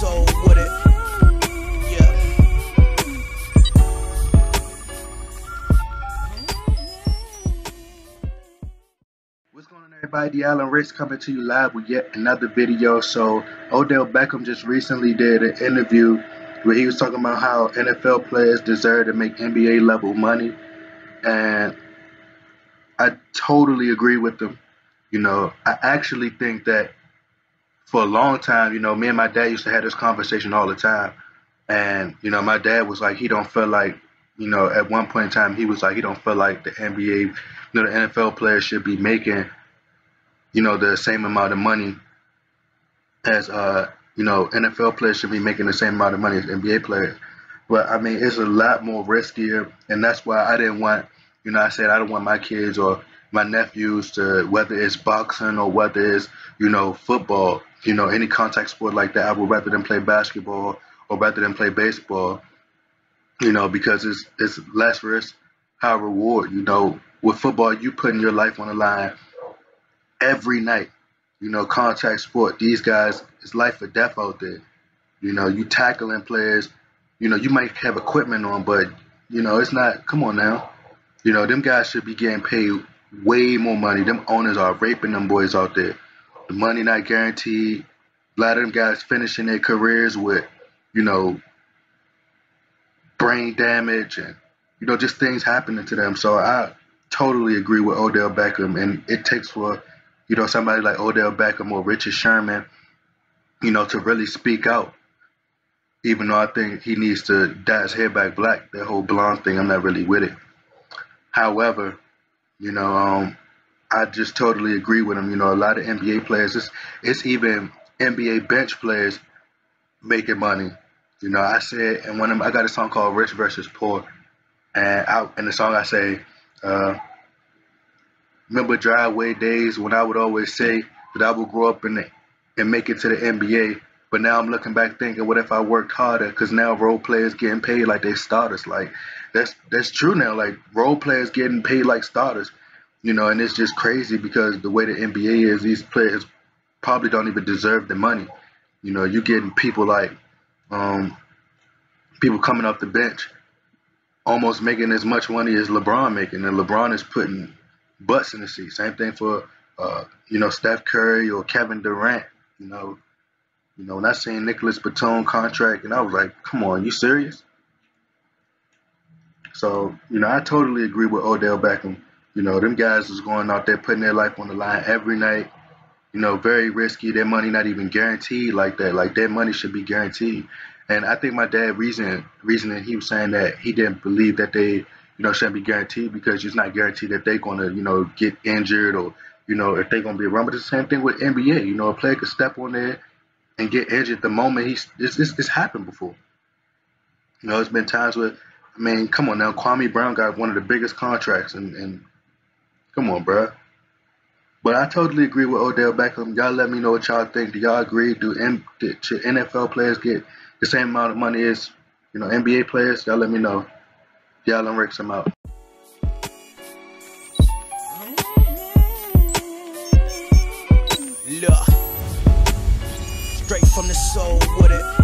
soul with it. Yeah. What's going on, everybody? D'Allan Rixx coming to you live with yet another video. So, Odell Beckham just recently did an interview where he was talking about how NFL players deserve to make NBA level money, and I totally agree with him. You know, I actually think that for a long time, you know, me and my dad used to have this conversation all the time, and you know, my dad was like, he don't feel like, you know, at one point in time, he was like, he don't feel like the NBA you know, the NFL players should be making, you know, the same amount of money as, uh, you know, NFL players should be making the same amount of money as NBA players. But I mean, it's a lot more riskier, and that's why I didn't want, you know, I said I don't want my kids or my nephews to, whether it's boxing or whether it's, you know, football, you know, any contact sport like that, I would rather them play basketball or rather than play baseball, you know, because it's it's less risk, high reward. You know, with football, you putting your life on the line every night. You know, contact sport. These guys, it's life or death out there. You know, you tackling players. You know, you might have equipment on, but you know, it's not. Come on now. You know, them guys should be getting paid way more money. Them owners are raping them boys out there. The money not guaranteed. A lot of them guys finishing their careers with, you know, brain damage and you know just things happening to them. So I totally agree with Odell Beckham, and it takes for you know somebody like Odell Beckham or Richard Sherman, you know, to really speak out. Even though I think he needs to dye his hair back black, that whole blonde thing, I'm not really with it. However, you know, um, I just totally agree with him. You know, a lot of NBA players, it's, it's even NBA bench players making money. You know, I said, and one of them, I got a song called "Rich versus Poor," and out in the song I say, uh, remember driveway days when I would always say that I would grow up in the, and make it to the NBA. But now I'm looking back thinking, what if I worked harder? Because now role players getting paid like they starters. Like that's that's true now. Like role players getting paid like starters. You know, and it's just crazy because the way the NBA is, these players probably don't even deserve the money. You know, you're getting people like um, people coming off the bench almost making as much money as LeBron making, and LeBron is putting butts in the seat. Same thing for uh, you know Steph Curry or Kevin Durant. You know, you know when I seen Nicolas Batum contract, and I was like, come on, you serious? So you know, I totally agree with Odell Beckham. You know, them guys is going out there putting their life on the line every night. You know, very risky. Their money not even guaranteed like that. Like their money should be guaranteed. And I think my dad reason reasoning he was saying that he didn't believe that they, you know, shouldn't be guaranteed because it's not guaranteed that they're gonna, you know, get injured or, you know, if they're gonna be around. But the same thing with NBA. You know, a player could step on there and get injured the moment he's this this, this happened before. You know, it's been times where I mean, come on now, Kwame Brown got one of the biggest contracts and, and come on, bro. But I totally agree with Odell Beckham. Y'all let me know what y'all think. Do y'all agree? Do, M- NFL players get the same amount of money as you know NBA players, y'all let me know. Y'all and Rick some out. Look, from the soul with it.